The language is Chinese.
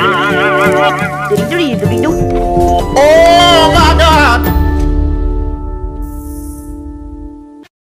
嘟嘟嘟嘟嘟嘟。